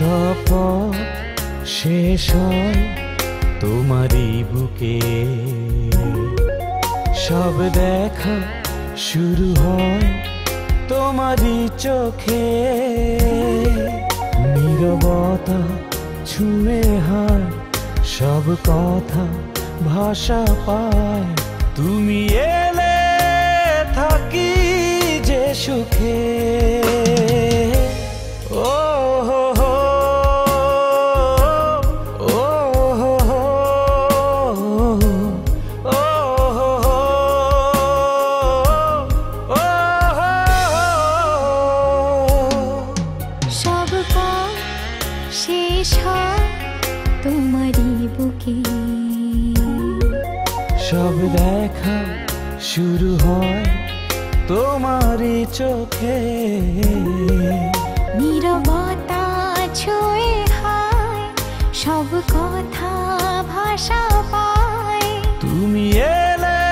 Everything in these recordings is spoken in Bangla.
পথ শেষ হয় তোমারই বুকে। সব দেখা শুরু হয় তোমারই চোখে। নীরবতা ছুঁয়ে হায়, সব কথা ভাষা পায়। তুমি এলে থাকি যে সুখে। তোমারই বুকে। সব দেখা শুরু হয় তোমারই চোখে। নীরবতা ছুঁয়ে হায় সব কথা ভাষা পায়। তুমি এলে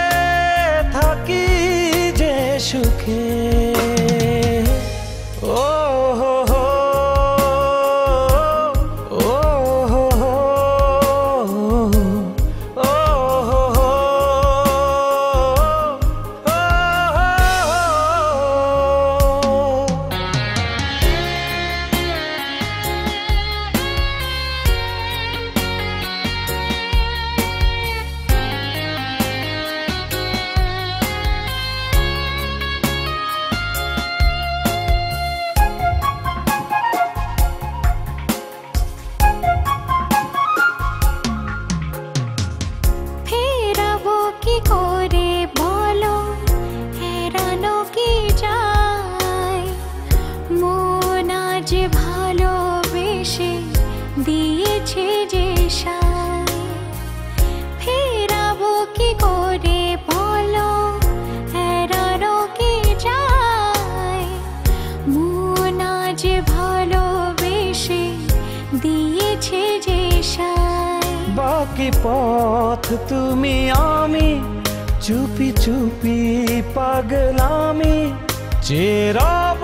থাকি যে সুখে। দিয়েছে যে বাকি পথ তুমি আমি চুপি চুপি পাগলামি। চেরাব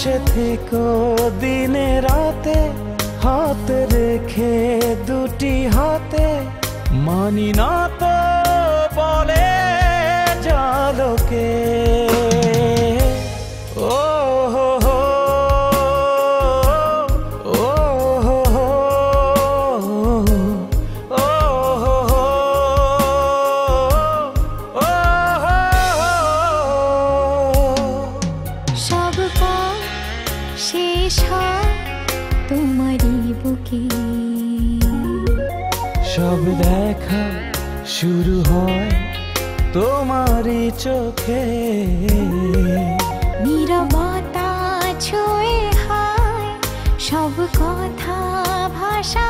পাশে থেকো দিনে রাতে হাত রেখে দুটি হাতে। মানি না তো বলে জালকে বুকে সব দেখা শুরু হয় তোমারই চোখে। নিরবতা ছুঁয়ে হয় সব কথা ভাষা